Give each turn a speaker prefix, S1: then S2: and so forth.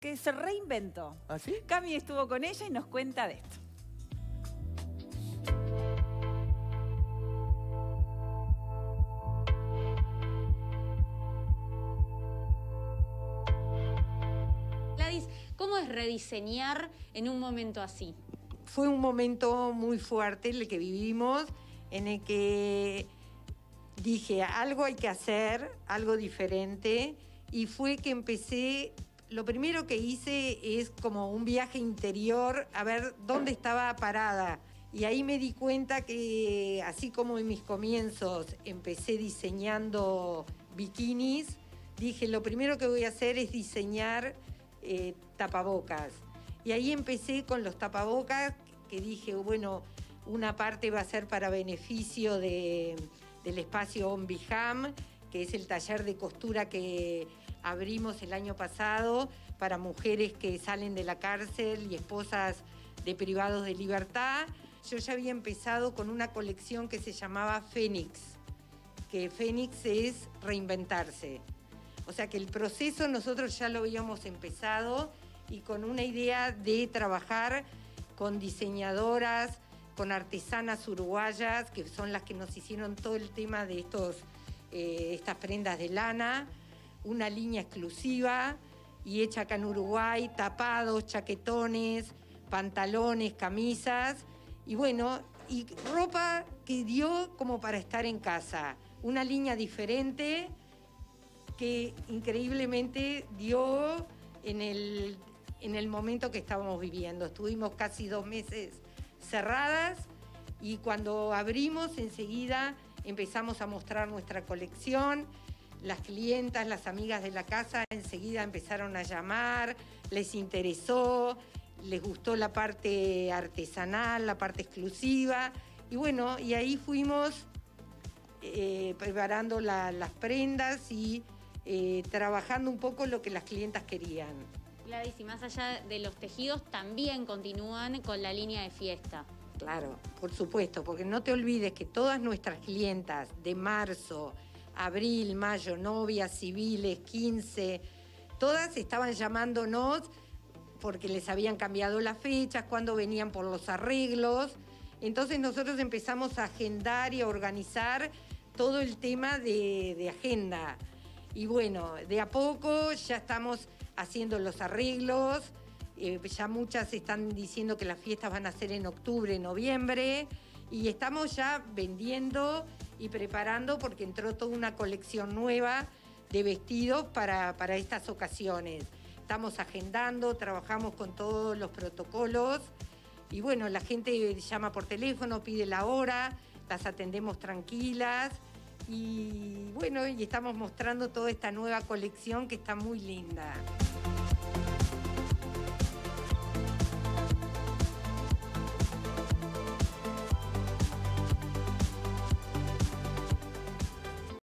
S1: que se reinventó.
S2: ¿Ah, sí?
S1: Cami estuvo con ella y nos cuenta de esto.
S3: Gladys, ¿cómo es rediseñar en un momento así?
S4: Fue un momento muy fuerte el que vivimos, en el que dije, algo hay que hacer, algo diferente, y fue que empecé, lo primero que hice es como un viaje interior a ver dónde estaba parada. Y ahí me di cuenta que, así como en mis comienzos empecé diseñando bikinis, dije, lo primero que voy a hacer es diseñar eh, tapabocas. Y ahí empecé con los tapabocas, que dije, bueno, una parte va a ser para beneficio de, del espacio Onbiham, que es el taller de costura que abrimos el año pasado para mujeres que salen de la cárcel y esposas de privados de libertad. Yo ya había empezado con una colección que se llamaba Fénix, que Fénix es reinventarse. O sea que el proceso nosotros ya lo habíamos empezado y con una idea de trabajar con diseñadoras, con artesanas uruguayas, que son las que nos hicieron todo el tema de estos, eh, estas prendas de lana, una línea exclusiva y hecha acá en Uruguay, tapados, chaquetones, pantalones, camisas y bueno, y ropa que dio como para estar en casa, una línea diferente que increíblemente dio en el, en el momento que estábamos viviendo. Estuvimos casi dos meses cerradas y cuando abrimos enseguida empezamos a mostrar nuestra colección. Las clientas, las amigas de la casa enseguida empezaron a llamar, les interesó, les gustó la parte artesanal, la parte exclusiva. Y bueno, y ahí fuimos eh, preparando la- las prendas y eh, trabajando un poco lo que las clientas querían.
S3: Gladys, y más allá de los tejidos, también continúan con la línea de fiesta.
S4: Claro, por supuesto, porque no te olvides que todas nuestras clientas de marzo, abril, mayo, novias, civiles, 15, todas estaban llamándonos porque les habían cambiado las fechas, cuando venían por los arreglos. Entonces nosotros empezamos a agendar y a organizar todo el tema de, agenda. Y bueno, de a poco ya estamos haciendo los arreglos. Eh, ya muchas están diciendo que las fiestas van a ser en octubre, noviembre. Y estamos ya vendiendo y preparando porque entró toda una colección nueva de vestidos para, para estas ocasiones. Estamos agendando, trabajamos con todos los protocolos. Y bueno, la gente llama por teléfono, pide la hora, las atendemos tranquilas. Y bueno, y estamos mostrando toda esta nueva colección que está muy linda.